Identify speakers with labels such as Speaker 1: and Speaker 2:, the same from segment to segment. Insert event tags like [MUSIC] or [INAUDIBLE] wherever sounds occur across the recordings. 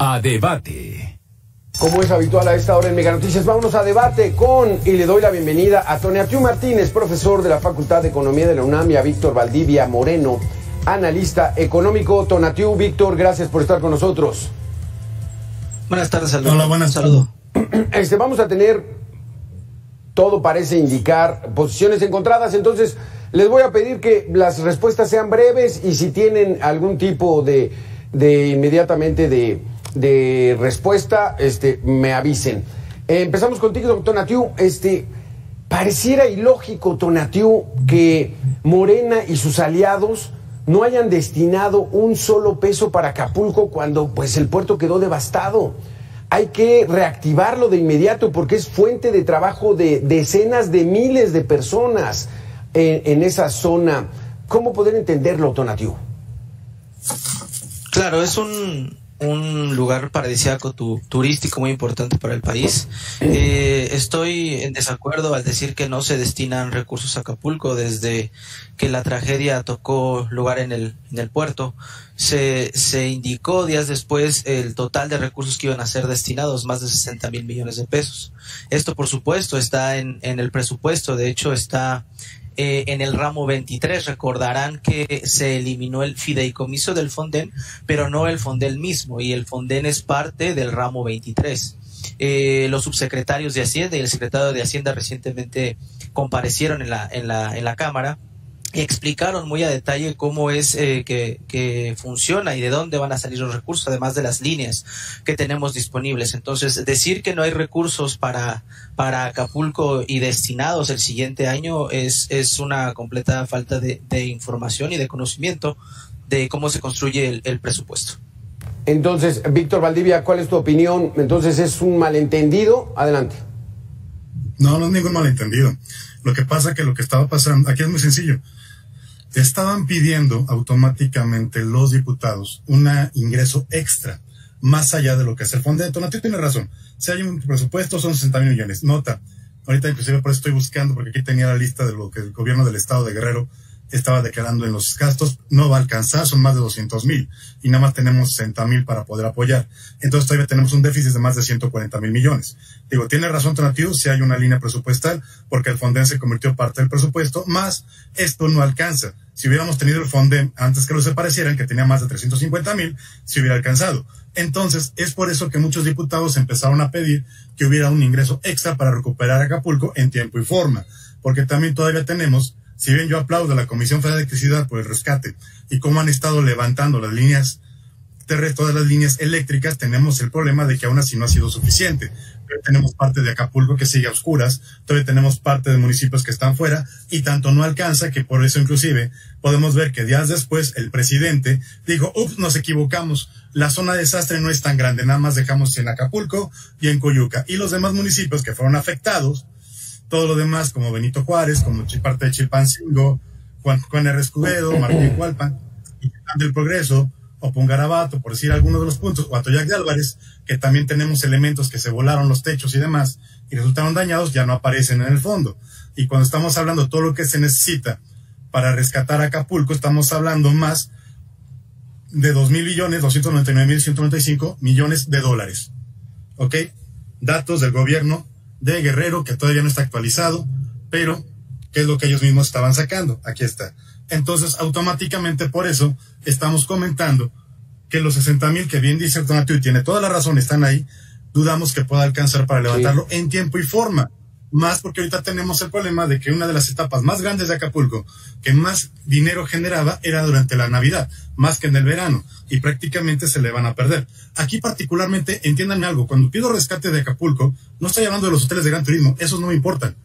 Speaker 1: a debate.
Speaker 2: Como es habitual a esta hora en Mega Noticias, vámonos a debate con y le doy la bienvenida a Tony Martínez, profesor de la Facultad de Economía de la UNAM y a Víctor Valdivia Moreno, analista económico. Tonatiu, Víctor, gracias por estar con nosotros.
Speaker 3: Buenas tardes, saludos.
Speaker 4: Hola, buenas saludos. [CLEARS THROAT]
Speaker 2: Este, vamos a tener, todo parece indicar, posiciones encontradas, entonces les voy a pedir que las respuestas sean breves y si tienen algún tipo de, de inmediatamente de, de respuesta, este, me avisen. Eh, empezamos contigo, Tonatiu. Este, pareciera ilógico, Tonatiu, que Morena y sus aliados no hayan destinado un solo peso para Acapulco cuando pues el puerto quedó devastado. Hay que reactivarlo de inmediato porque es fuente de trabajo de decenas de miles de personas en, en esa zona. ¿Cómo poder entenderlo, Tonatiu?
Speaker 3: Claro, es un, un lugar paradisíaco tu, turístico muy importante para el país. Eh, estoy en desacuerdo al decir que no se destinan recursos a Acapulco desde que la tragedia tocó lugar en el, en el puerto. Se, se indicó días después el total de recursos que iban a ser destinados, más de 60 mil millones de pesos. Esto, por supuesto, está en, en el presupuesto. De hecho, está eh, en el ramo 23. Recordarán que se eliminó el fideicomiso del Fonden, pero no el Fonden mismo, y el Fonden es parte del ramo 23. Eh, los subsecretarios de Hacienda y el secretario de Hacienda recientemente comparecieron en la, en la, en la Cámara explicaron muy a detalle cómo es eh, que, que, funciona y de dónde van a salir los recursos, además de las líneas que tenemos disponibles. Entonces, decir que no hay recursos para, para Acapulco y destinados el siguiente año es, es una completa falta de, información y de conocimiento de cómo se construye el presupuesto.
Speaker 2: Entonces, Víctor Valdivia, ¿cuál es tu opinión? Entonces, ¿es un malentendido? Adelante.
Speaker 4: No, no es ningún malentendido. Lo que pasa que lo que estaba pasando, aquí es muy sencillo. Estaban pidiendo automáticamente los diputados un ingreso extra, más allá de lo que es el fondo Tonatio tiene razón. Si hay un presupuesto, son 60 mil millones. Nota, ahorita inclusive por eso estoy buscando, porque aquí tenía la lista de lo que el gobierno del estado de Guerrero estaba declarando en los gastos, no va a alcanzar, son más de 200 mil y nada más tenemos 60 mil para poder apoyar. Entonces todavía tenemos un déficit de más de 140 mil millones. Digo, tiene razón Tonatiuh si hay una línea presupuestal porque el Fonden se convirtió parte del presupuesto, más esto no alcanza. Si hubiéramos tenido el Fonden antes que lo separecieran, que tenía más de 350 mil, se hubiera alcanzado. Entonces, es por eso que muchos diputados empezaron a pedir que hubiera un ingreso extra para recuperar Acapulco en tiempo y forma, porque también todavía tenemos si bien yo aplaudo a la Comisión Federal de Electricidad por el rescate y cómo han estado levantando las líneas terrestres, todas las líneas eléctricas, tenemos el problema de que aún así no ha sido suficiente. Pero tenemos parte de Acapulco que sigue a oscuras, todavía tenemos parte de municipios que están fuera y tanto no alcanza que por eso inclusive podemos ver que días después el presidente dijo, ups, nos equivocamos, la zona de desastre no es tan grande, nada más dejamos en Acapulco y en Coyuca. Y los demás municipios que fueron afectados, todo lo demás, como Benito Juárez, como parte de Chilpancingo, Juan, Juan R. Escubedo, Martín Cualpan, del Progreso, o Pungarabato, por decir algunos de los puntos, o Atoyac de Álvarez, que también tenemos elementos que se volaron los techos y demás, y resultaron dañados, ya no aparecen en el fondo. Y cuando estamos hablando de todo lo que se necesita para rescatar Acapulco, estamos hablando más de 2 mil millones, 299 mil 195 millones de dólares. ¿Ok? Datos del gobierno de Guerrero, que todavía no está actualizado, pero ¿qué es lo que ellos mismos estaban sacando? Aquí está. Entonces, automáticamente por eso estamos comentando que los 60 mil que bien dice Donatiu y tiene toda la razón, están ahí, dudamos que pueda alcanzar para levantarlo sí. en tiempo y forma. Más porque ahorita tenemos el problema de que una de las etapas más grandes de Acapulco, que más dinero generaba, era durante la Navidad, más que en el verano, y prácticamente se le van a perder. Aquí particularmente, entiéndanme algo, cuando pido rescate de Acapulco, no estoy hablando de los hoteles de gran turismo, esos no me importan.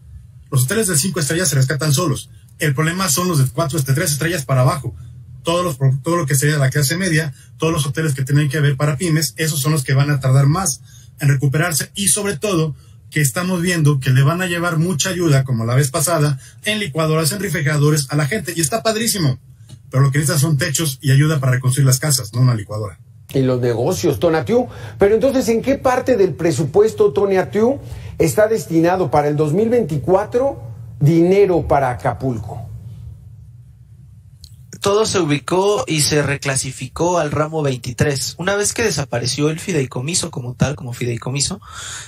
Speaker 4: Los hoteles de cinco estrellas se rescatan solos. El problema son los de cuatro, de tres estrellas para abajo. Todos los, todo lo que sería la clase media, todos los hoteles que tienen que haber para pymes, esos son los que van a tardar más en recuperarse y sobre todo que estamos viendo que le van a llevar mucha ayuda, como la vez pasada, en licuadoras, en refrigeradores a la gente. Y está padrísimo. Pero lo que necesitan son techos y ayuda para reconstruir las casas, no una licuadora.
Speaker 2: Y los negocios, Tonatiu. Pero entonces, ¿en qué parte del presupuesto, Tonatiu, está destinado para el 2024 dinero para Acapulco?
Speaker 3: Todo se ubicó y se reclasificó al ramo 23. Una vez que desapareció el fideicomiso como tal, como fideicomiso,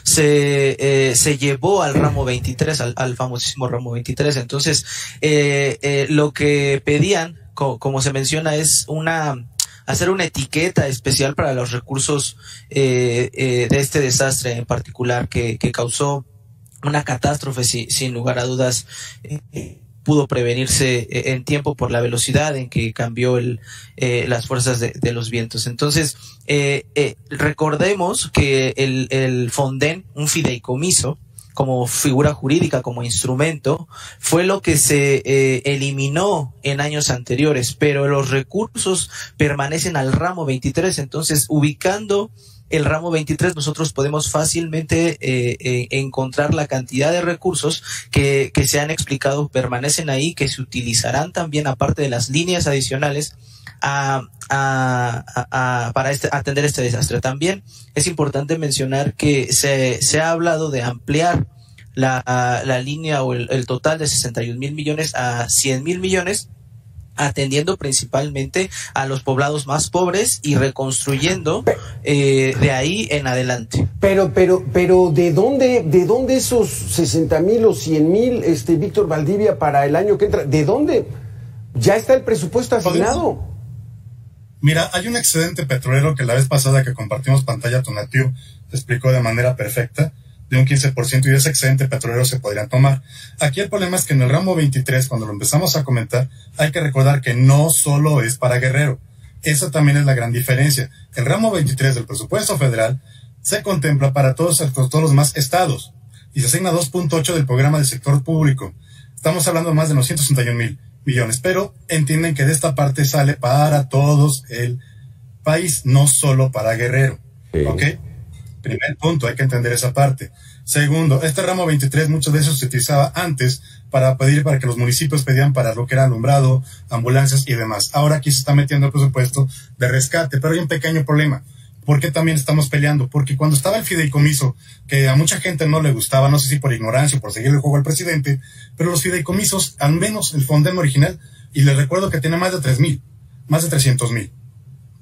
Speaker 3: se, eh, se llevó al ramo 23, al, famosísimo ramo 23. Entonces, eh, eh, lo que pedían, como se menciona, es una hacer una etiqueta especial para los recursos de este desastre en particular que, que causó una catástrofe sin lugar a dudas pudo prevenirse eh, en tiempo por la velocidad en que cambió el, eh, las fuerzas de, los vientos. Entonces, eh, recordemos que el, el Fonden, un fideicomiso, como figura jurídica, como instrumento, fue lo que se eliminó en años anteriores, pero los recursos permanecen al ramo 23, entonces ubicando el ramo 23 nosotros podemos fácilmente eh, eh, encontrar la cantidad de recursos que, que se han explicado permanecen ahí, que se utilizarán también aparte de las líneas adicionales a, para este, atender este desastre. También es importante mencionar que se, se ha hablado de ampliar la, la línea o el, el total de 61 mil millones a 100 mil millones atendiendo principalmente a los poblados más pobres y reconstruyendo eh, de ahí en adelante.
Speaker 2: Pero, pero, pero, ¿de dónde, de dónde esos 60 mil o 100 mil, este, Víctor Valdivia, para el año que entra? ¿De dónde? Ya está el presupuesto asignado.
Speaker 4: Mira, hay un excedente petrolero que la vez pasada que compartimos pantalla Tonatio explicó de manera perfecta de un 15% y ese excedente petrolero se podría tomar. Aquí el problema es que en el ramo 23, cuando lo empezamos a comentar, hay que recordar que no solo es para Guerrero. Esa también es la gran diferencia. El ramo 23 del presupuesto federal se contempla para todos, todos los demás estados y se asigna 2.8 del programa del sector público. Estamos hablando de más de 961 mil millones, pero entienden que de esta parte sale para todos el país, no solo para Guerrero. ¿Ok? Primer punto, hay que entender esa parte. Segundo, este ramo 23 muchas veces se utilizaba antes para pedir para que los municipios pedían para lo que era alumbrado, ambulancias y demás. Ahora aquí se está metiendo el presupuesto de rescate, pero hay un pequeño problema. ¿Por qué también estamos peleando? Porque cuando estaba el fideicomiso, que a mucha gente no le gustaba, no sé si por ignorancia o por seguir el juego al presidente, pero los fideicomisos, al menos el Fonden original, y les recuerdo que tiene más de tres mil, más de 300 mil.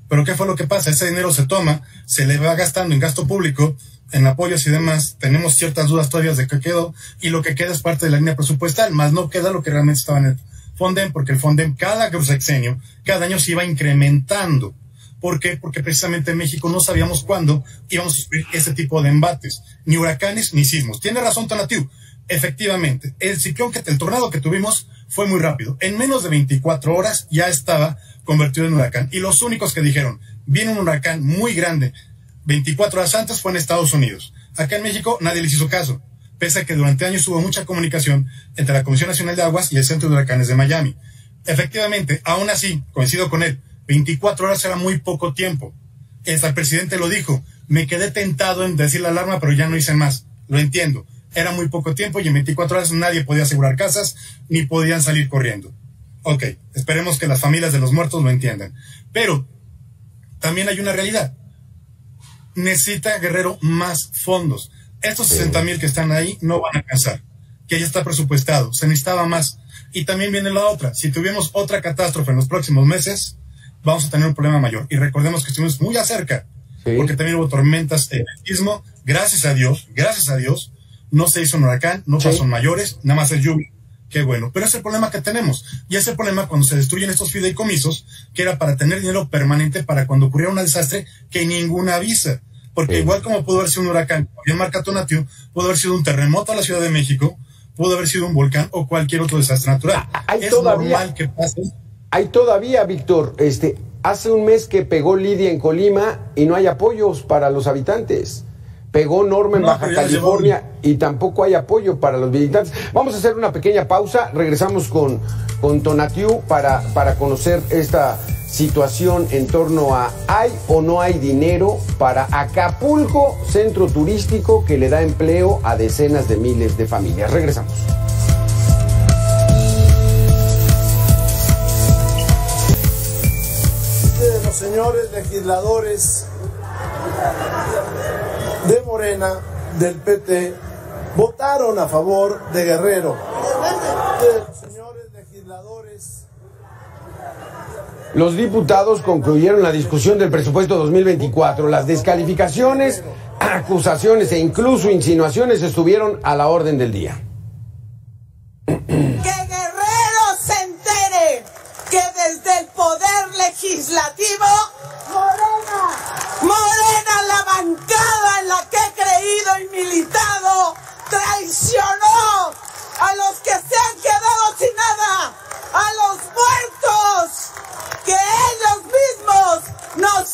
Speaker 4: Pero ¿qué fue lo que pasa? Ese dinero se toma, se le va gastando en gasto público, en apoyos y demás. Tenemos ciertas dudas todavía de qué quedó y lo que queda es parte de la línea presupuestal, más no queda lo que realmente estaba en el Fonden, porque el Fonden cada sexenio, cada año se iba incrementando. ¿Por qué? Porque precisamente en México no sabíamos cuándo íbamos a sufrir ese tipo de embates, ni huracanes ni sismos. Tiene razón Tonatiuh. Efectivamente, el ciclón que el tornado que tuvimos fue muy rápido. En menos de 24 horas ya estaba convertido en huracán. Y los únicos que dijeron, viene un huracán muy grande, 24 horas antes fue en Estados Unidos. Acá en México nadie les hizo caso, pese a que durante años hubo mucha comunicación entre la Comisión Nacional de Aguas y el Centro de Huracanes de Miami. Efectivamente, aún así, coincido con él, 24 horas era muy poco tiempo. Hasta el presidente lo dijo, me quedé tentado en decir la alarma, pero ya no hice más. Lo entiendo. Era muy poco tiempo y en 24 horas nadie podía asegurar casas ni podían salir corriendo. Ok, esperemos que las familias de los muertos lo entiendan. Pero también hay una realidad. Necesita Guerrero más fondos. Estos 60 mil que están ahí no van a alcanzar. Que ya está presupuestado. Se necesitaba más. Y también viene la otra. Si tuvimos otra catástrofe en los próximos meses, vamos a tener un problema mayor. Y recordemos que estuvimos muy acerca. Porque también hubo tormentas en el istmo. Gracias a Dios, gracias a Dios, no se hizo un huracán, no pasó mayores, nada más el lluvia Qué bueno. Pero es el problema que tenemos. Y es el problema cuando se destruyen estos fideicomisos, que era para tener dinero permanente para cuando ocurriera un desastre que ninguna avisa. Porque igual como pudo haber sido un huracán, marca Tonatio, pudo haber sido un terremoto a la Ciudad de México, pudo haber sido un volcán o cualquier otro desastre natural.
Speaker 2: Ah, hay es todavía, normal que pase. Hay todavía, Víctor, este, hace un mes que pegó Lidia en Colima y no hay apoyos para los habitantes pegó Norma en Baja California y tampoco hay apoyo para los visitantes. Vamos a hacer una pequeña pausa, regresamos con, con Tonatiu para, para conocer esta situación en torno a hay o no hay dinero para Acapulco, centro turístico que le da empleo a decenas de miles de familias. Regresamos.
Speaker 1: Los señores legisladores de Morena, del PT, votaron a favor de Guerrero. Los señores legisladores
Speaker 2: los diputados concluyeron la discusión del presupuesto 2024. Las descalificaciones, acusaciones e incluso insinuaciones estuvieron a la orden del día.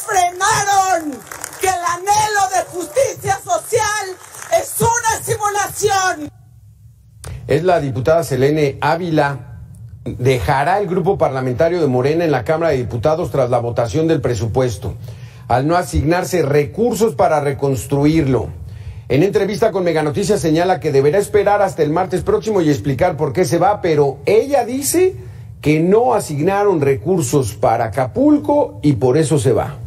Speaker 5: Frenaron, que el anhelo de justicia social es una simulación.
Speaker 2: Es la diputada Selene Ávila. Dejará el grupo parlamentario de Morena en la Cámara de Diputados tras la votación del presupuesto, al no asignarse recursos para reconstruirlo. En entrevista con Mega Noticias señala que deberá esperar hasta el martes próximo y explicar por qué se va, pero ella dice que no asignaron recursos para Acapulco y por eso se va.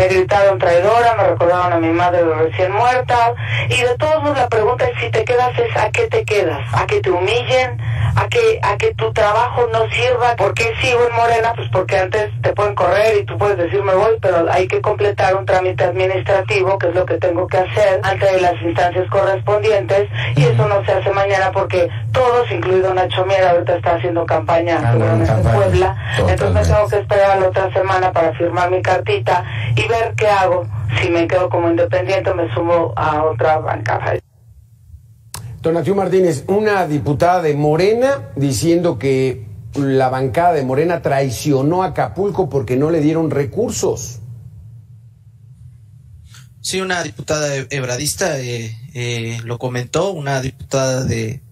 Speaker 6: Me gritaron traidora, me recordaron a mi madre recién muerta y de todos modos la pregunta es si te quedas es a qué te quedas, a que te humillen, a que a que tu trabajo no sirva. ¿Por qué sigo en Morena? Pues porque antes te pueden correr y tú puedes decir me voy, pero hay que completar un trámite administrativo, que es lo que tengo que hacer ante las instancias correspondientes y eso no se hace mañana porque todos, incluido Nacho Mier, ahorita está haciendo campaña
Speaker 2: Ah,
Speaker 6: en
Speaker 2: campaña.
Speaker 6: Puebla, entonces
Speaker 2: Totalmente.
Speaker 6: tengo que esperar a la otra semana para firmar mi cartita y ver qué hago. Si me quedo como independiente, me sumo a otra bancada.
Speaker 2: Donatiu Martínez, una diputada de Morena diciendo que la bancada de Morena traicionó a Acapulco porque no le dieron recursos.
Speaker 3: Sí, una diputada hebradista eh, eh, lo comentó, una diputada de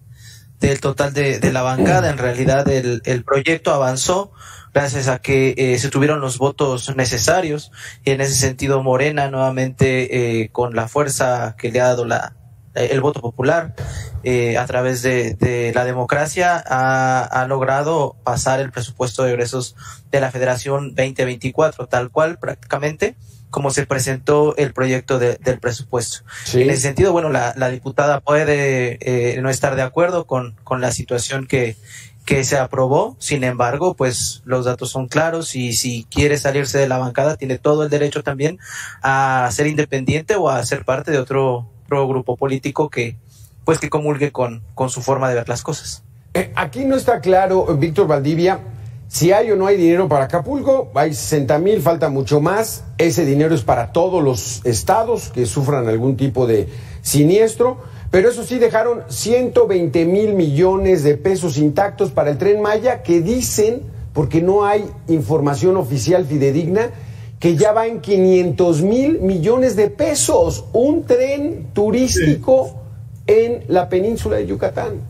Speaker 3: del total de, de la bancada. En realidad el, el proyecto avanzó gracias a que eh, se tuvieron los votos necesarios y en ese sentido Morena nuevamente eh, con la fuerza que le ha dado la, eh, el voto popular eh, a través de, de la democracia ha, ha logrado pasar el presupuesto de egresos de la Federación 2024 tal cual prácticamente como se presentó el proyecto de- del presupuesto.
Speaker 2: Sí.
Speaker 3: En ese sentido, bueno, la, la diputada puede eh, no estar de acuerdo con, con la situación que, que se aprobó, sin embargo, pues los datos son claros y si quiere salirse de la bancada tiene todo el derecho también a ser independiente o a ser parte de otro, otro grupo político que pues que comulgue con, con su forma de ver las cosas.
Speaker 2: Eh, aquí no está claro, Víctor Valdivia, si hay o no hay dinero para Acapulco. Hay 60 mil, falta mucho más. Ese dinero es para todos los estados que sufran algún tipo de siniestro. Pero eso sí, dejaron 120 mil millones de pesos intactos para el tren Maya que dicen, porque no hay información oficial fidedigna, que ya va en 500 mil millones de pesos. Un tren turístico en la península de Yucatán.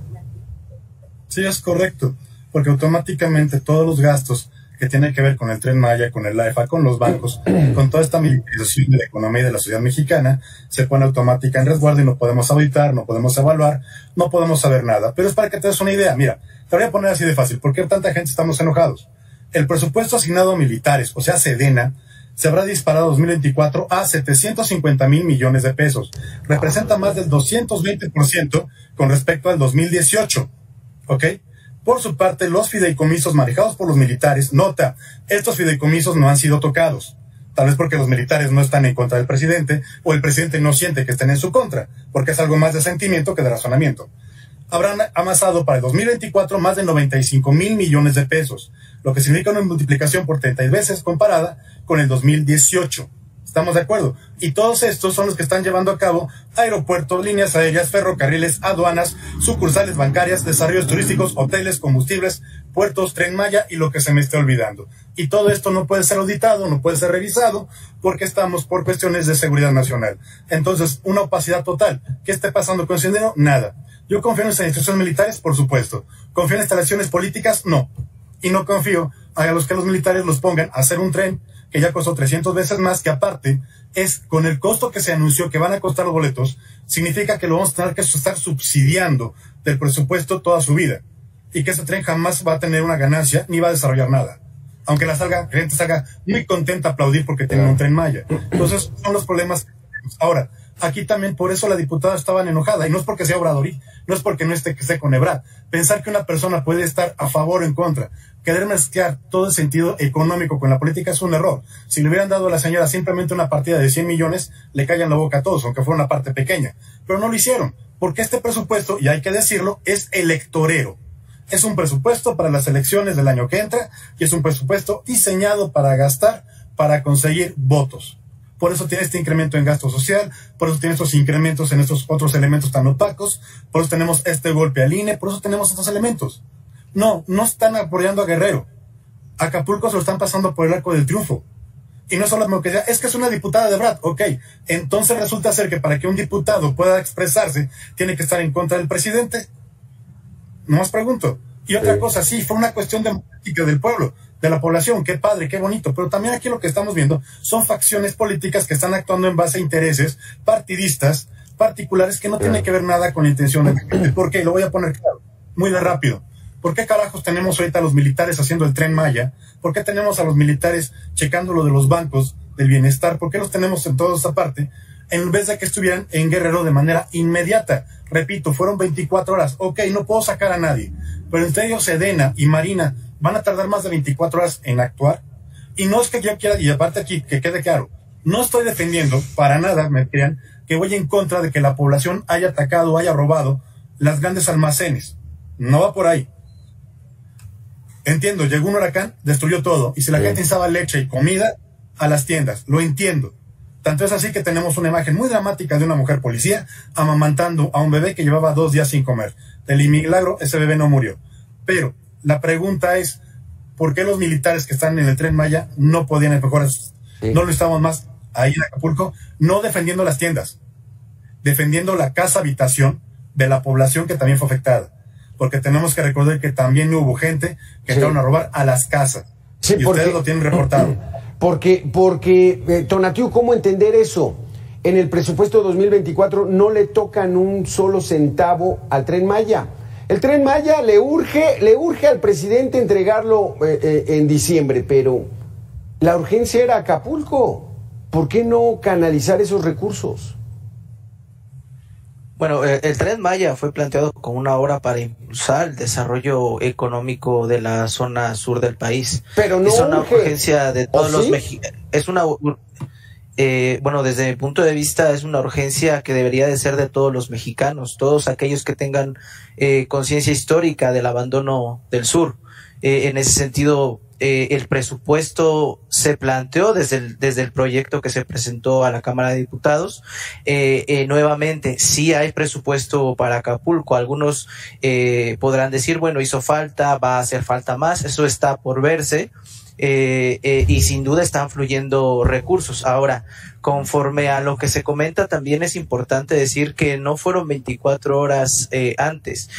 Speaker 4: Sí, es correcto, porque automáticamente todos los gastos que tienen que ver con el tren Maya, con el AIFA, con los bancos, [CLEARS THROAT] con toda esta militarización de la economía y de la sociedad mexicana, se pone automática en resguardo y no podemos auditar, no podemos evaluar, no podemos saber nada. Pero es para que te des una idea. Mira, te voy a poner así de fácil. ¿Por qué tanta gente estamos enojados? El presupuesto asignado a militares, o sea, Sedena, se habrá disparado 2024 a 750 mil millones de pesos. Representa más del 220% con respecto al 2018. ¿Ok? Por su parte, los fideicomisos manejados por los militares, nota, estos fideicomisos no han sido tocados. Tal vez porque los militares no están en contra del presidente o el presidente no siente que estén en su contra, porque es algo más de sentimiento que de razonamiento. Habrán amasado para el 2024 más de 95 mil millones de pesos, lo que significa una multiplicación por 30 veces comparada con el 2018. ¿Estamos de acuerdo? Y todos estos son los que están llevando a cabo aeropuertos, líneas aéreas, ferrocarriles, aduanas, sucursales bancarias, desarrollos turísticos, hoteles, combustibles, puertos, tren Maya y lo que se me esté olvidando. Y todo esto no puede ser auditado, no puede ser revisado, porque estamos por cuestiones de seguridad nacional. Entonces, una opacidad total. ¿Qué esté pasando con ese? Nada. Yo confío en las instituciones militares, por supuesto. ¿Confío en instalaciones políticas? No. Y no confío a los que los militares los pongan a hacer un tren que ya costó 300 veces más, que aparte es con el costo que se anunció que van a costar los boletos, significa que lo vamos a tener que estar subsidiando del presupuesto toda su vida. Y que ese tren jamás va a tener una ganancia ni va a desarrollar nada. Aunque la salga, la gente salga muy contenta a aplaudir porque tienen un tren Maya. Entonces, son los problemas. Ahora, aquí también por eso la diputada estaba enojada, y no es porque sea obradorí, no es porque no esté, que esté con Ebrard. Pensar que una persona puede estar a favor o en contra, querer mezclar todo el sentido económico con la política es un error. Si le hubieran dado a la señora simplemente una partida de 100 millones, le callan la boca a todos, aunque fuera una parte pequeña. Pero no lo hicieron, porque este presupuesto, y hay que decirlo, es electorero. Es un presupuesto para las elecciones del año que entra y es un presupuesto diseñado para gastar, para conseguir votos. Por eso tiene este incremento en gasto social, por eso tiene estos incrementos en estos otros elementos tan opacos, por eso tenemos este golpe al INE, por eso tenemos estos elementos. No, no están apoyando a Guerrero. Acapulco se lo están pasando por el arco del triunfo. Y no solo que es que es una diputada de Brad, ok. Entonces resulta ser que para que un diputado pueda expresarse, tiene que estar en contra del presidente. No más pregunto. Y otra cosa, sí, fue una cuestión democrática del pueblo de la población, qué padre, qué bonito, pero también aquí lo que estamos viendo son facciones políticas que están actuando en base a intereses partidistas particulares que no tienen que ver nada con la intención de... [CLEARS THROAT] ¿Por qué? Lo voy a poner claro, muy de rápido. ¿Por qué carajos tenemos ahorita a los militares haciendo el tren Maya? ¿Por qué tenemos a los militares checando lo de los bancos del bienestar? ¿Por qué los tenemos en toda esa parte? En vez de que estuvieran en Guerrero de manera inmediata. Repito, fueron 24 horas. Ok, no puedo sacar a nadie. Pero entre ellos Sedena y Marina van a tardar más de 24 horas en actuar. Y no es que yo quiera, y aparte aquí, que quede claro, no estoy defendiendo para nada, me crean, que voy en contra de que la población haya atacado haya robado las grandes almacenes. No va por ahí. Entiendo, llegó un huracán, destruyó todo. Y si la gente necesitaba leche y comida, a las tiendas. Lo entiendo. Tanto es así que tenemos una imagen muy dramática de una mujer policía amamantando a un bebé que llevaba dos días sin comer. Del milagro, ese bebé no murió. Pero la pregunta es, ¿por qué los militares que están en el tren Maya no podían mejor? No lo estamos más ahí en Acapulco, no defendiendo las tiendas, defendiendo la casa habitación de la población que también fue afectada. Porque tenemos que recordar que también hubo gente que entraron a robar a las casas. Sí, y ustedes lo tienen reportado. [CLEARS THROAT]
Speaker 2: Porque, porque eh, Tonatiu, ¿cómo entender eso? En el presupuesto 2024 no le tocan un solo centavo al tren Maya. El tren Maya le urge, le urge al presidente entregarlo eh, eh, en diciembre, pero la urgencia era Acapulco. ¿Por qué no canalizar esos recursos?
Speaker 3: Bueno, eh, el, tren Maya fue planteado como una obra para impulsar el desarrollo económico de la zona sur del país.
Speaker 2: Pero no
Speaker 3: es una urgencia de todos los mexicanos. Es una eh, bueno, desde mi punto de vista es una urgencia que debería de ser de todos los mexicanos, todos aquellos que tengan eh, conciencia histórica del abandono del sur. Eh, en ese sentido, el presupuesto se planteó desde el, desde el proyecto que se presentó a la Cámara de Diputados. nuevamente, sí hay presupuesto para Acapulco. Algunos podrán decir, bueno, hizo falta, va a hacer falta más. Eso está por verse. Eh, eh, y sin duda están fluyendo recursos. Ahora, conforme a lo que se comenta, también es importante decir que no fueron 24 horas eh, antes,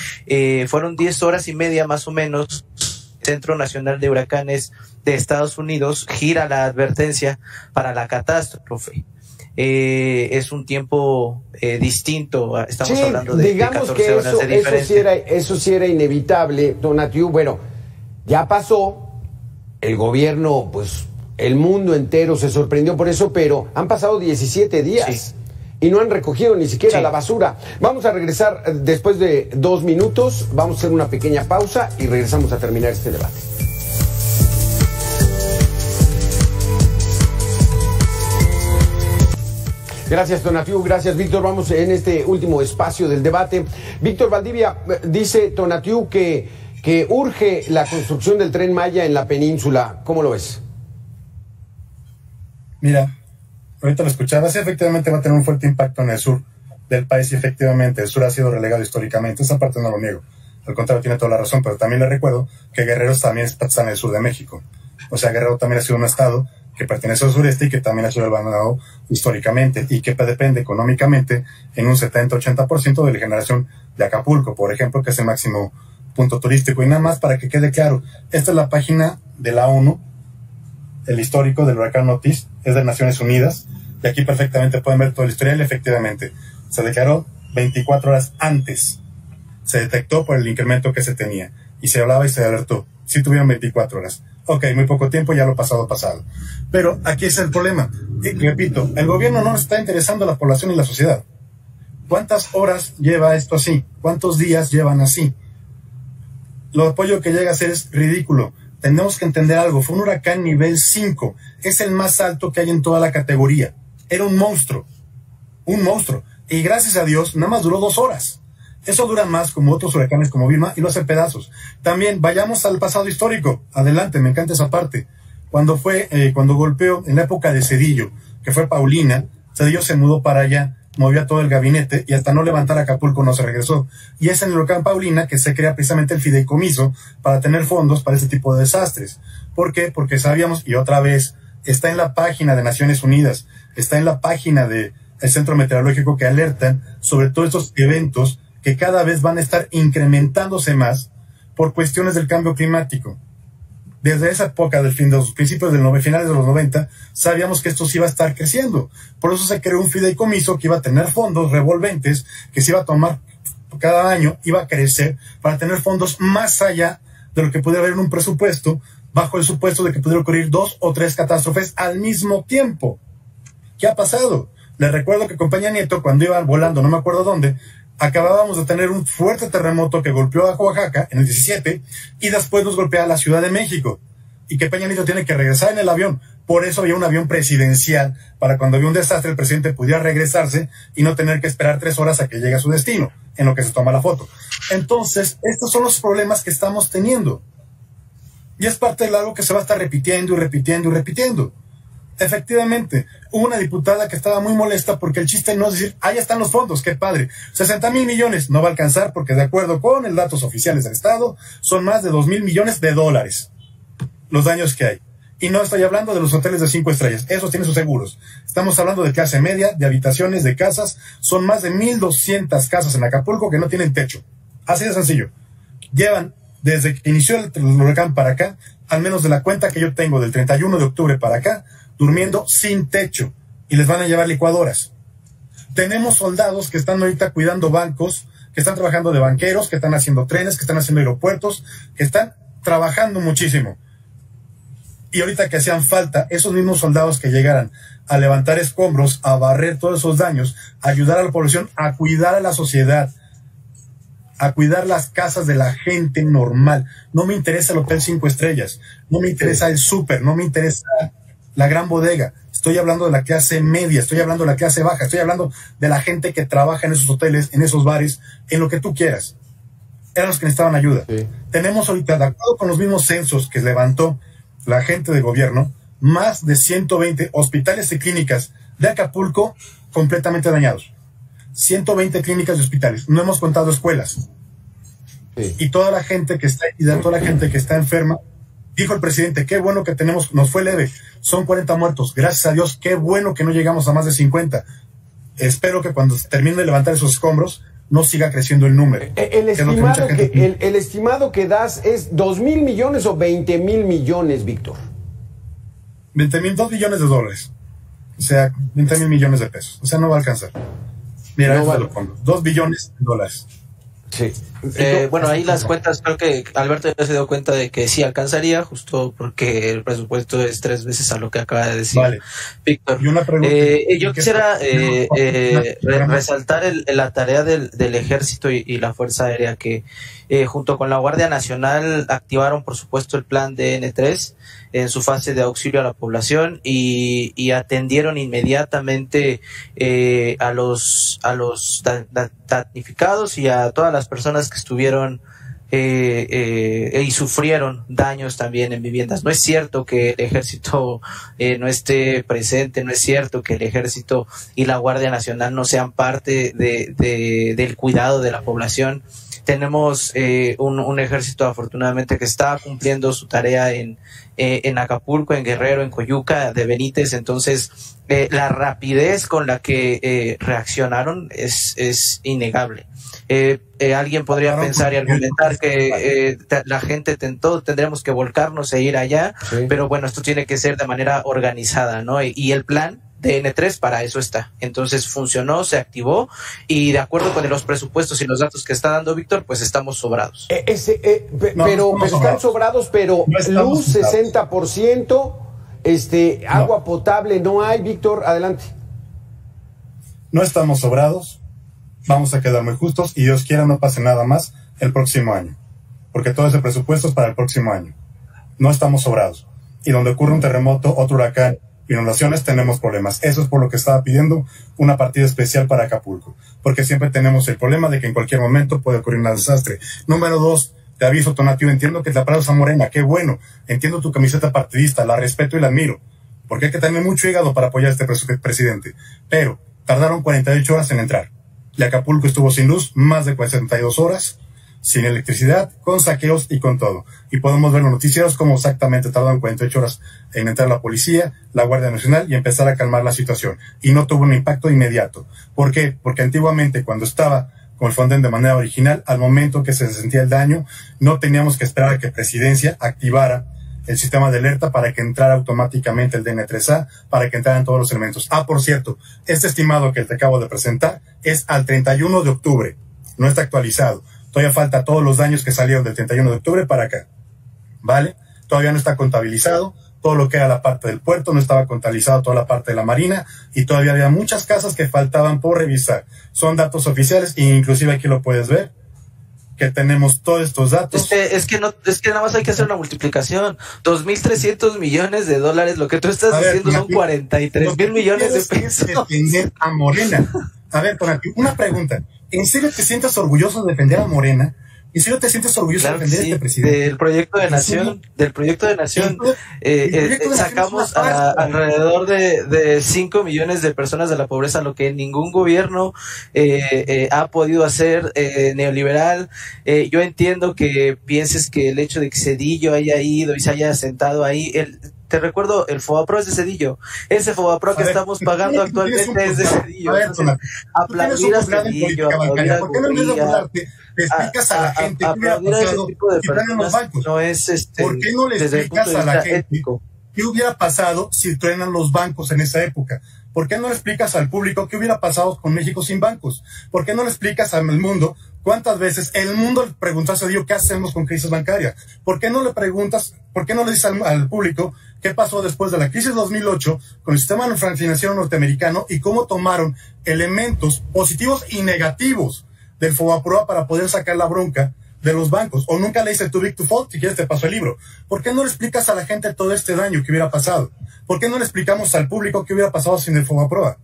Speaker 3: fueron 10 horas y media más o menos. Centro Nacional de Huracanes de Estados Unidos gira la advertencia para la catástrofe. es un tiempo distinto. Estamos hablando de,
Speaker 2: digamos que eso, Eso sí, era, eso sí era inevitable, Donatiu. Bueno, ya pasó, el gobierno, pues el mundo entero se sorprendió por eso, pero han pasado 17 días. Y no han recogido ni siquiera la basura. Vamos a regresar eh, después de dos minutos. Vamos a hacer una pequeña pausa y regresamos a terminar este debate. Gracias, Tonatiu. Gracias, Víctor. Vamos en este último espacio del debate. Víctor Valdivia eh, dice, Tonatiu, que que urge la construcción del tren Maya en la península. ¿Cómo lo ves?
Speaker 4: Mira, ahorita lo escuchabas, efectivamente va a tener un fuerte impacto en el sur del país y efectivamente el sur ha sido relegado históricamente, esa parte no lo niego. Al contrario, tiene toda la razón, pero también le recuerdo que Guerreros también está en el sur de México. O sea, Guerrero también ha sido un estado que pertenece al sureste y que también ha sido abandonado históricamente y que depende económicamente en un 70-80% de la generación de Acapulco, por ejemplo, que es el máximo punto turístico. Y nada más para que quede claro, esta es la página de la ONU, el histórico del huracán Otis, es de Naciones Unidas, y aquí perfectamente pueden ver todo el historial, efectivamente. Se declaró 24 horas antes. Se detectó por el incremento que se tenía. Y se hablaba y se alertó. Si tuvieron 24 horas. Ok, muy poco tiempo, ya lo pasado pasado. Pero aquí es el problema. Y, repito, el gobierno no está interesando a la población y la sociedad. ¿Cuántas horas lleva esto así? ¿Cuántos días llevan así? Lo apoyo que llega a ser es ridículo. Tenemos que entender algo. Fue un huracán nivel 5. Es el más alto que hay en toda la categoría. Era un monstruo. Un monstruo. Y gracias a Dios, nada más duró dos horas. Eso dura más como otros huracanes como Vilma y lo hace pedazos. También vayamos al pasado histórico. Adelante, me encanta esa parte. Cuando fue, eh, cuando golpeó en la época de Cedillo, que fue Paulina, Cedillo se mudó para allá, movió todo el gabinete y hasta no levantar Acapulco no se regresó. Y es en el huracán Paulina que se crea precisamente el fideicomiso para tener fondos para ese tipo de desastres. ¿Por qué? Porque sabíamos, y otra vez, está en la página de Naciones Unidas, está en la página del Centro Meteorológico que alertan sobre todos estos eventos que cada vez van a estar incrementándose más por cuestiones del cambio climático. Desde esa época del fin de los principios del finales de los 90, sabíamos que esto se iba a estar creciendo. Por eso se creó un fideicomiso que iba a tener fondos revolventes, que se iba a tomar cada año, iba a crecer para tener fondos más allá de lo que pudiera haber en un presupuesto, bajo el supuesto de que pudiera ocurrir dos o tres catástrofes al mismo tiempo. ¿Qué ha pasado? Les recuerdo que Compañía Nieto, cuando iba volando, no me acuerdo dónde, acabábamos de tener un fuerte terremoto que golpeó a Oaxaca en el 17 y después nos golpea a la Ciudad de México. Y que Peña Nieto tiene que regresar en el avión. Por eso había un avión presidencial para cuando había un desastre el presidente pudiera regresarse y no tener que esperar tres horas a que llegue a su destino, en lo que se toma la foto. Entonces, estos son los problemas que estamos teniendo. Y es parte de algo que se va a estar repitiendo y repitiendo y repitiendo. Efectivamente, hubo una diputada que estaba muy molesta porque el chiste no es decir, ahí están los fondos, qué padre. 60 mil millones no va a alcanzar porque de acuerdo con los datos oficiales del Estado, son más de 2 mil millones de dólares los daños que hay. Y no estoy hablando de los hoteles de cinco estrellas, esos tienen sus seguros. Estamos hablando de clase media, de habitaciones, de casas. Son más de 1.200 casas en Acapulco que no tienen techo. Así de sencillo. Llevan, desde que inició el huracán para acá, al menos de la cuenta que yo tengo del 31 de octubre para acá, durmiendo sin techo y les van a llevar licuadoras. Tenemos soldados que están ahorita cuidando bancos, que están trabajando de banqueros, que están haciendo trenes, que están haciendo aeropuertos, que están trabajando muchísimo. Y ahorita que hacían falta esos mismos soldados que llegaran a levantar escombros, a barrer todos esos daños, a ayudar a la población, a cuidar a la sociedad, a cuidar las casas de la gente normal. No me interesa el hotel cinco estrellas, no me interesa el súper, no me interesa la gran bodega, estoy hablando de la clase media, estoy hablando de la clase baja, estoy hablando de la gente que trabaja en esos hoteles, en esos bares, en lo que tú quieras. Eran los que necesitaban ayuda. Tenemos ahorita, de acuerdo con los mismos censos que levantó la gente de gobierno, más de 120 hospitales y clínicas de Acapulco completamente dañados. 120 clínicas y hospitales. No hemos contado escuelas. Y toda la gente que está y toda la gente que está enferma Dijo el presidente, qué bueno que tenemos, nos fue leve, son 40 muertos, gracias a Dios, qué bueno que no llegamos a más de 50. Espero que cuando termine de levantar esos escombros, no siga creciendo el número.
Speaker 2: Eh, el, estimado, que, el, estimado que das es 2 mil millones o 20 mil millones, Víctor.
Speaker 4: 20 mil, 2 millones de dólares. O sea, 20 mil millones de pesos. O sea, no va a alcanzar. Mira, no lo pongo. 2 billones de dólares.
Speaker 3: Sí. Eh, bueno, ahí las cuentas, creo que Alberto ya se dio cuenta de que sí alcanzaría, justo porque el presupuesto es tres veces a lo que acaba de decir Víctor. Eh, yo quisiera eh, resaltar la tarea del, ejército y, la Fuerza Aérea que junto con la Guardia Nacional activaron, por supuesto, el plan DN3 en su fase de auxilio a la población y, atendieron inmediatamente eh, a los a los damnificados y a todas las personas que estuvieron eh, eh, y sufrieron daños también en viviendas. No es cierto que el ejército no esté presente, no es cierto que el ejército y la Guardia Nacional no sean parte de, del cuidado de la población. Tenemos un, un ejército afortunadamente que está cumpliendo su tarea en, eh, en Acapulco, en Guerrero, en Coyuca, de Benítez. Entonces, eh, la rapidez con la que eh, reaccionaron es, es innegable. Alguien podría pensar y argumentar que la gente tentó, tendremos que volcarnos e ir allá, pero bueno, esto tiene que ser de manera organizada, ¿no? Y, el plan DN3 para eso está. Entonces funcionó, se activó y de acuerdo con los presupuestos y los datos que está dando Víctor, pues estamos sobrados.
Speaker 2: Eh, ese, eh, pe-
Speaker 4: No,
Speaker 2: pero, están
Speaker 4: sobrados.
Speaker 2: pero
Speaker 4: No
Speaker 2: luz
Speaker 4: sobrados.
Speaker 2: 60%, este, agua potable no hay, Víctor, adelante.
Speaker 4: No estamos sobrados, vamos a quedar muy justos y Dios quiera no pase nada más el próximo año, porque todo ese presupuesto es para el próximo año. No estamos sobrados. Y donde ocurre un terremoto, otro huracán, inundaciones, tenemos problemas. Eso es por lo que estaba pidiendo una partida especial para Acapulco, porque siempre tenemos el problema de que en cualquier momento puede ocurrir un desastre. Número dos, te aviso, Tonatio, entiendo que te aplaudas a Morena, qué bueno, entiendo tu camiseta partidista, la respeto y la admiro, porque hay que tener mucho hígado para apoyar a este pres- presidente. Pero tardaron 48 horas en entrar. Y Acapulco estuvo sin luz más de 42 horas, sin electricidad, con saqueos y con todo. Y podemos ver los noticieros como exactamente tardaron 48 horas en entrar la policía, la Guardia Nacional y empezar a calmar la situación. Y no tuvo un impacto inmediato. ¿Por qué? Porque antiguamente cuando estaba con el Fonden de manera original, al momento que se sentía el daño, no teníamos que esperar a que Presidencia activara el sistema de alerta para que entrara automáticamente el DN3A, para que entraran todos los elementos. Ah, por cierto, este estimado que te acabo de presentar es al 31 de octubre, no está actualizado. Todavía falta todos los daños que salieron del 31 de octubre para acá. ¿Vale? Todavía no está contabilizado. Todo lo que era la parte del puerto no estaba contabilizado, toda la parte de la marina, y todavía había muchas casas que faltaban por revisar. Son datos oficiales, e inclusive aquí lo puedes ver, que tenemos todos estos datos.
Speaker 3: Es que, es que no, es que nada más hay que hacer una multiplicación. 2.300 millones de dólares, lo que tú estás
Speaker 4: ver,
Speaker 3: diciendo son
Speaker 4: Tonati,
Speaker 3: 43
Speaker 4: Lo que
Speaker 3: mil millones de pesos.
Speaker 4: defender a Morena. A ver, una pregunta. ¿En serio te sientes orgulloso de defender a Morena? ¿En serio te sientes orgulloso
Speaker 3: Claro
Speaker 4: de defender
Speaker 3: sí,
Speaker 4: este presidente?
Speaker 3: del proyecto de nación, del proyecto de nación, eh, eh,
Speaker 4: de
Speaker 3: sacamos a, alrededor de, de 5 millones de personas de la pobreza, lo que ningún gobierno eh, eh, ha podido hacer eh, neoliberal. Eh, yo entiendo que pienses que el hecho de que Cedillo haya ido y se haya sentado ahí, el, te recuerdo, el FOBAPRO es de Cedillo. Ese FOBAPRO que
Speaker 4: A ver,
Speaker 3: estamos pagando [LAUGHS] actualmente es de. Cedillo.
Speaker 4: A ver,
Speaker 3: Entonces, aplaudir a Cedillo, aplaudir a
Speaker 4: ¿Por qué no de
Speaker 3: Gurría,
Speaker 4: burlarte, le explicas a, la gente qué hubiera
Speaker 3: a
Speaker 4: pasado si los bancos?
Speaker 3: no es este
Speaker 4: ¿Por qué no le explicas a la gente
Speaker 3: ético.
Speaker 4: qué hubiera pasado si truenan los bancos en esa época? ¿Por qué no le explicas al público qué hubiera pasado con México sin bancos? ¿Por qué no le explicas al mundo cuántas veces el mundo le preguntó a Cedillo qué hacemos con crisis bancarias? ¿Por qué no le preguntas, por qué no le dices al, público qué pasó después de la crisis 2008 con el sistema financiero norteamericano y cómo tomaron elementos positivos y negativos del FOBAPROA para poder sacar la bronca de los bancos. O nunca le dices too big to fall, si quieres te paso el libro. ¿Por qué no le explicas a la gente todo este daño que hubiera pasado? ¿Por qué no le explicamos al público qué hubiera pasado sin el FOBAPROA?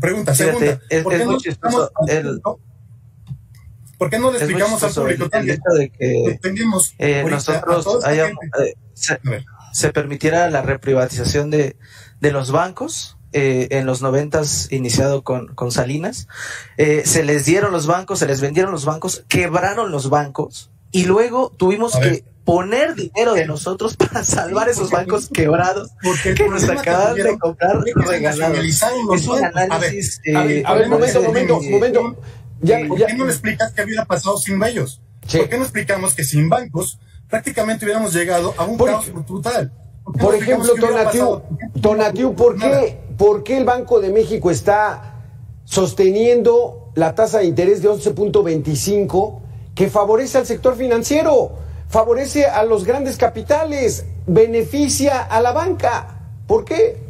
Speaker 4: Pregunta,
Speaker 3: Fíjate,
Speaker 4: segunda.
Speaker 3: es-
Speaker 4: ¿Por
Speaker 3: es
Speaker 4: qué no
Speaker 3: muy
Speaker 4: le explicamos
Speaker 3: chistoso
Speaker 4: al
Speaker 3: el-
Speaker 4: público? ¿Por qué no le explicamos al público
Speaker 3: el- de que
Speaker 4: tenemos
Speaker 3: eh, nosotros hayamos, eh, se, permitiera la reprivatización de, de los bancos. eh, en los noventas iniciado con, con Salinas, eh, se les dieron los bancos, se les vendieron los bancos, quebraron los bancos y luego tuvimos que. Poner dinero de nosotros [LAUGHS] para salvar esos bancos quebrados
Speaker 4: porque
Speaker 3: que nos
Speaker 4: que
Speaker 3: acaban de comprar regalados. Es un
Speaker 4: bancos. A ver,
Speaker 3: análisis.
Speaker 4: a ver,
Speaker 3: eh,
Speaker 2: A ver, momento,
Speaker 4: de
Speaker 2: momento, momento. Ya,
Speaker 4: ¿Por
Speaker 2: ya-
Speaker 4: qué no le explicas qué hubiera pasado sin ellos?
Speaker 2: Sí.
Speaker 4: ¿Por qué no explicamos que sin bancos prácticamente hubiéramos llegado a un
Speaker 2: Por-
Speaker 4: caos brutal? ¿Por no
Speaker 2: ejemplo, Tonatiu? Tonatiu, ¿por qué, ¿por qué el Banco de México está sosteniendo la tasa de interés de 11.25 que favorece al sector financiero, favorece a los grandes capitales, beneficia a la banca? ¿Por qué?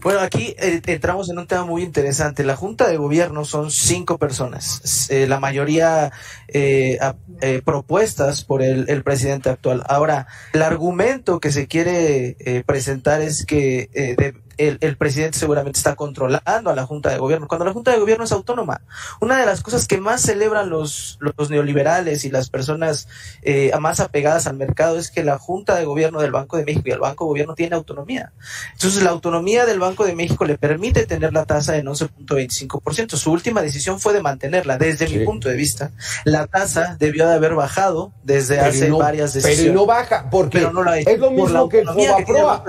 Speaker 3: Bueno, aquí eh, entramos en un tema muy interesante. La Junta de Gobierno son cinco personas, eh, la mayoría eh, a- eh, propuestas por el, el presidente actual. Ahora, el argumento que se quiere eh, presentar es que eh, de- el, el presidente seguramente está controlando a la Junta de Gobierno, cuando la Junta de Gobierno es autónoma. Una de las cosas que más celebran los, los neoliberales y las personas eh, más apegadas al mercado es que la Junta de Gobierno del Banco de México y el Banco de Gobierno tiene autonomía. Entonces, la autonomía del Banco de México le permite tener la tasa en 11.25%. Su última decisión fue de mantenerla. Desde
Speaker 2: Sí.
Speaker 3: mi punto de vista, la tasa debió de haber bajado desde
Speaker 2: Pero
Speaker 3: hace
Speaker 2: no-
Speaker 3: varias decisiones.
Speaker 2: Pero no baja, porque
Speaker 3: Pero no lo ha hecho
Speaker 2: es lo
Speaker 3: por la
Speaker 2: mismo que el FOBAPROA.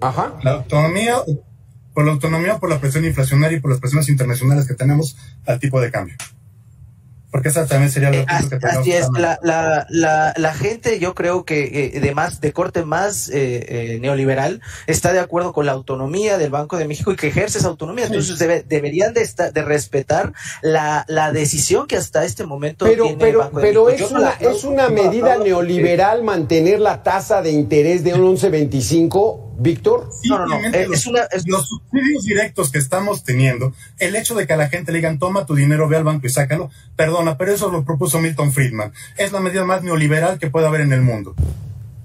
Speaker 2: Ajá.
Speaker 4: La autonomía, por la autonomía, por la presión inflacionaria y por las presiones internacionales que tenemos al tipo de cambio. Porque esa también sería lo
Speaker 3: eh,
Speaker 4: que
Speaker 3: así es, la, la, la, la, gente yo creo que eh, de más de corte más eh, eh, neoliberal está de acuerdo con la autonomía del Banco de México y que ejerce esa autonomía, entonces debe, deberían de, estar, de respetar la, la decisión que hasta este momento
Speaker 2: pero,
Speaker 3: tiene
Speaker 2: pero,
Speaker 3: el Banco de
Speaker 2: pero
Speaker 3: México.
Speaker 2: es una, es una medida neoliberal mantener la tasa de interés de un 11.25 Víctor.
Speaker 3: No, no, no.
Speaker 4: Simplemente
Speaker 3: Es
Speaker 4: los,
Speaker 3: una, es-
Speaker 4: los subsidios directos que estamos teniendo, el hecho de que a la gente le digan, toma tu dinero, ve al banco y sácalo, perdona, pero eso lo propuso Milton Friedman. Es la medida más neoliberal que puede haber en el mundo.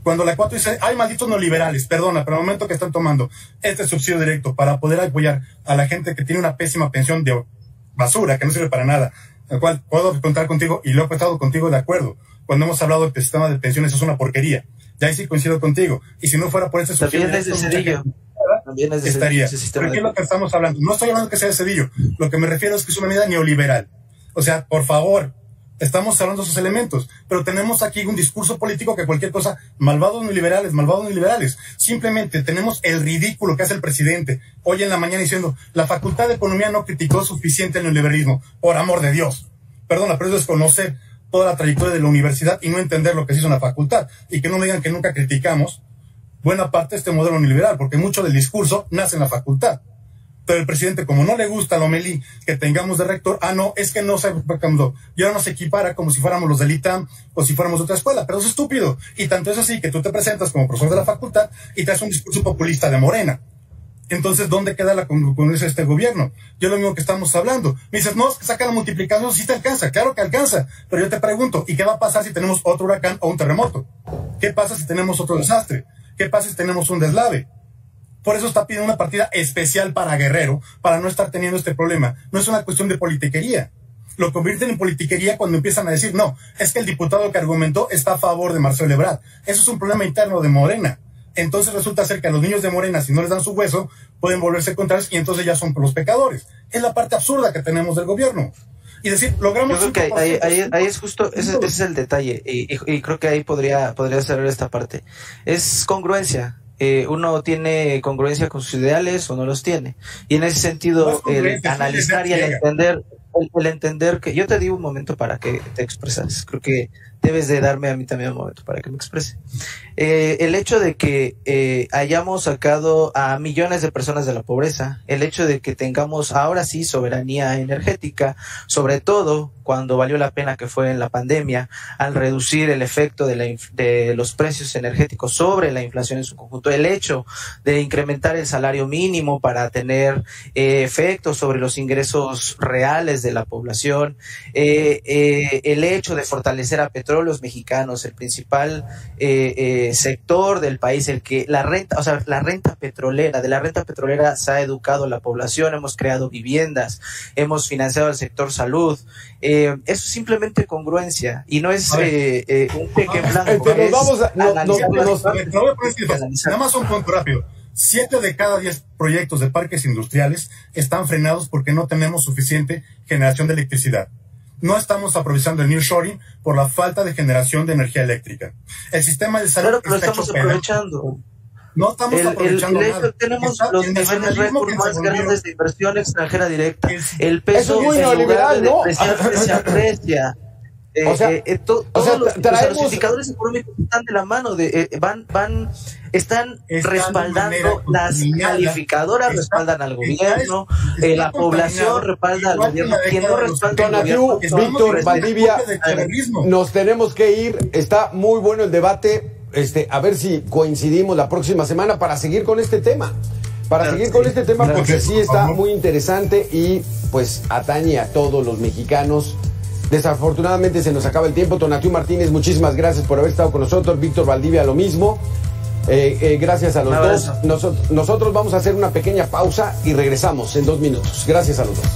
Speaker 4: Cuando la 4 dice, ay, malditos neoliberales, perdona, pero el momento que están tomando este subsidio directo para poder apoyar a la gente que tiene una pésima pensión de basura, que no sirve para nada, el cual puedo contar contigo y lo he estado contigo de acuerdo. Cuando hemos hablado del sistema de pensiones es una porquería. Ya ahí sí coincido contigo. Y si no fuera por ese subsidio
Speaker 3: también es de Cedillo. También es de
Speaker 4: estaría.
Speaker 3: ese sistema
Speaker 4: ¿Pero qué
Speaker 3: de-
Speaker 4: es lo que estamos hablando? No estoy hablando que sea de Cedillo. Lo que me refiero es que es una medida neoliberal. O sea, por favor, estamos hablando de esos elementos. Pero tenemos aquí un discurso político que cualquier cosa, malvados neoliberales, malvados neoliberales. Simplemente tenemos el ridículo que hace el presidente hoy en la mañana diciendo, la Facultad de Economía no criticó suficiente el neoliberalismo. Por amor de Dios. Perdona, pero eso es conocer toda la trayectoria de la universidad y no entender lo que se hizo en la facultad. Y que no me digan que nunca criticamos buena parte de este modelo neoliberal, porque mucho del discurso nace en la facultad. Pero el presidente, como no le gusta la Lomelí que tengamos de rector, ah, no, es que no se. Y ahora nos equipara como si fuéramos los del ITAM o si fuéramos de otra escuela. Pero es estúpido. Y tanto es así que tú te presentas como profesor de la facultad y te haces un discurso populista de Morena. Entonces, ¿dónde queda la congruencia de este gobierno? Yo lo mismo que estamos hablando. Me dices, no, saca la multiplicación, sí te alcanza, claro que alcanza. Pero yo te pregunto, ¿y qué va a pasar si tenemos otro huracán o un terremoto? ¿Qué pasa si tenemos otro desastre? ¿Qué pasa si tenemos un deslave? Por eso está pidiendo una partida especial para Guerrero, para no estar teniendo este problema. No es una cuestión de politiquería. Lo convierten en politiquería cuando empiezan a decir, no, es que el diputado que argumentó está a favor de Marcelo Ebrard. Eso es un problema interno de Morena. Entonces resulta ser que a los niños de Morena, si no les dan su hueso, pueden volverse contrarios y entonces ya son los pecadores. Es la parte absurda que tenemos del gobierno. Y decir, logramos...
Speaker 3: Yo creo que ahí,
Speaker 4: 5%,
Speaker 3: ahí, ahí- ahí es justo, ese, ese es el detalle, y, y- y creo que ahí podría, podría cerrar esta parte. Es congruencia. Eh, uno tiene congruencia con sus ideales o no los tiene. Y en ese
Speaker 4: No
Speaker 3: sentido,
Speaker 4: es
Speaker 3: el analizar y el entender, el, el entender que, yo te digo un momento para que te expresas. Creo que debes de darme a mí también un momento para que me exprese. Eh, el hecho de que eh, hayamos sacado a millones de personas de la pobreza, el hecho de que tengamos ahora sí soberanía energética, sobre todo cuando valió la pena que fue en la pandemia, al reducir el efecto de, la de los precios energéticos sobre la inflación en su conjunto, el hecho de incrementar el salario mínimo para tener eh, efectos sobre los ingresos reales de la población, el hecho de fortalecer a petróleos mexicanos, el principal eh, eh, sector del país, el que la renta, o sea, la renta petrolera, de la renta petrolera se ha educado la población, hemos creado viviendas, hemos financiado el sector salud. Eh, eso es simplemente congruencia y no es eh, un cheque en blanco.
Speaker 2: Este, nos
Speaker 3: es
Speaker 2: vamos a- no- no-.
Speaker 3: Analizar.
Speaker 4: Nada más un punto rápido. Siete de cada diez proyectos de parques industriales están frenados porque no tenemos suficiente generación de electricidad. No estamos aprovechando el nearshoring por la falta de generación de energía eléctrica. El sistema de salud
Speaker 3: Claro lo
Speaker 4: está
Speaker 3: estamos aprovechando.
Speaker 4: No estamos
Speaker 3: El, el,
Speaker 4: aprovechando
Speaker 3: el
Speaker 4: nada.
Speaker 3: tenemos
Speaker 4: Está
Speaker 3: los
Speaker 4: el
Speaker 3: niveles
Speaker 4: que
Speaker 3: más grandes de inversión extranjera directa.
Speaker 4: El-
Speaker 3: El peso
Speaker 2: Eso es muy neoliberal,
Speaker 3: de
Speaker 2: ¿no?
Speaker 3: se aprecia. [LAUGHS] Eh,
Speaker 2: O sea,
Speaker 3: eh, eh, to-
Speaker 2: o sea,
Speaker 3: todos los, sea,
Speaker 2: traemos-
Speaker 3: indicadores económicos están de la mano de eh, van van están, respaldando las calificadoras
Speaker 4: Está-
Speaker 3: respaldan al gobierno
Speaker 4: está
Speaker 3: eh, la población respalda al gobierno quien no respalda al gobierno
Speaker 2: Víctor, Valdivia, nos tenemos que ir. Está muy bueno el debate. Este, a ver si coincidimos la próxima semana para seguir con este tema. Para
Speaker 3: Claro
Speaker 2: seguir con
Speaker 3: sí.
Speaker 2: este tema
Speaker 4: Claro
Speaker 2: porque
Speaker 4: que sí,
Speaker 2: está muy interesante y pues atañe a todos los mexicanos. Desafortunadamente se nos acaba el tiempo. Tonatiu Martínez, muchísimas gracias por haber estado con nosotros. Víctor Valdivia, lo mismo. Eh, eh, gracias a los dos. nosotros vamos a hacer una pequeña pausa y regresamos en dos minutos. Gracias a los dos.